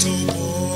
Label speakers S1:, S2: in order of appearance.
S1: To more.